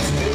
It's